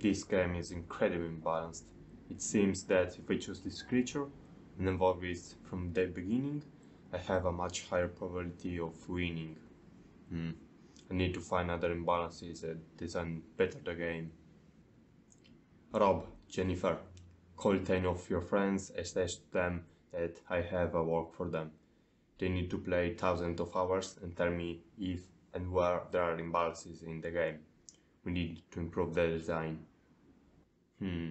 This game is incredibly imbalanced. It seems that if I choose this creature and evolve it from the beginning, I have a much higher probability of winning. Hmm. I need to find other imbalances and design better the game. Rob, Jennifer, call 10 of your friends and to them that I have a work for them. They need to play thousands of hours and tell me if and where there are imbalances in the game. We need to improve the design. Hmm.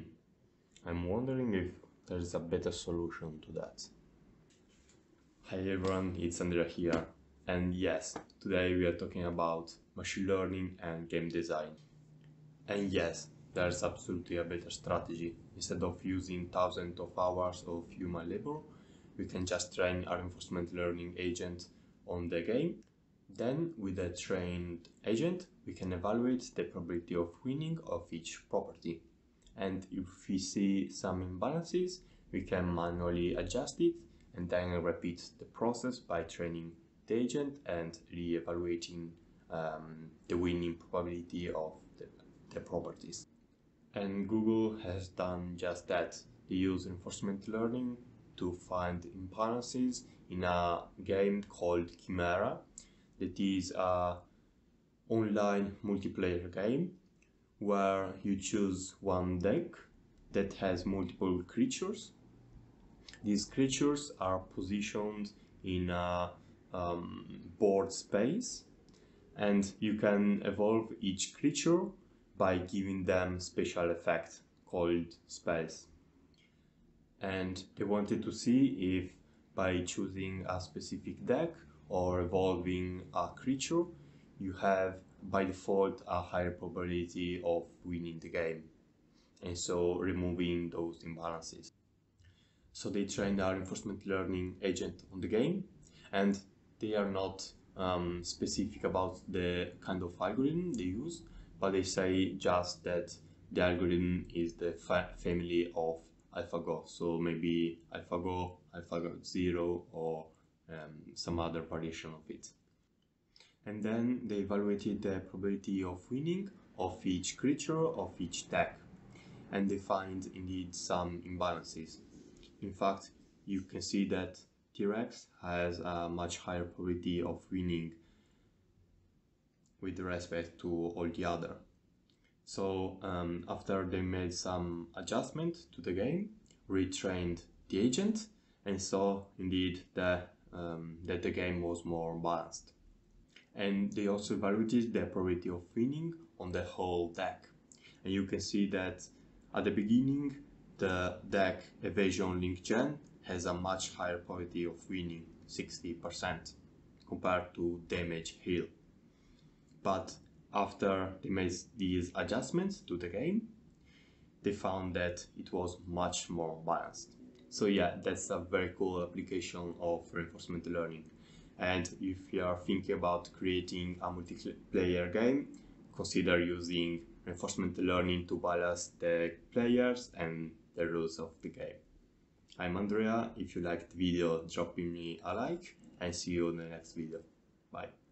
I'm wondering if there is a better solution to that. Hi everyone, it's Andrea here. And yes, today we are talking about machine learning and game design. And yes, there's absolutely a better strategy. Instead of using thousands of hours of human labor, we can just train our reinforcement learning agent on the game. Then with a trained agent, we can evaluate the probability of winning of each property. And if we see some imbalances, we can manually adjust it and then repeat the process by training the agent and re-evaluating um, the winning probability of the, the properties. And Google has done just that. They use reinforcement learning to find imbalances in a game called Chimera that is a online multiplayer game where you choose one deck that has multiple creatures. These creatures are positioned in a um, board space and you can evolve each creature by giving them special effect called spells and they wanted to see if by choosing a specific deck or evolving a creature you have by default a higher probability of winning the game and so removing those imbalances. So they trained our reinforcement learning agent on the game and they are not um, specific about the kind of algorithm they use but they say just that the algorithm is the fa family of AlphaGo. So maybe AlphaGo, AlphaGo 0 or um, some other variation of it. And then they evaluated the probability of winning of each creature of each deck. And they find indeed some imbalances. In fact, you can see that T-Rex has a much higher probability of winning with respect to all the other. So um, after they made some adjustment to the game, retrained the agent and saw indeed that, um, that the game was more balanced. And they also evaluated the probability of winning on the whole deck. And you can see that at the beginning, the deck Evasion Link Gen has a much higher probability of winning, 60%, compared to Damage Heal. But after they made these adjustments to the game, they found that it was much more balanced. So yeah, that's a very cool application of reinforcement learning. And if you are thinking about creating a multiplayer game, consider using reinforcement learning to balance the players and the rules of the game. I'm Andrea. If you liked the video, drop me a like and see you in the next video. Bye.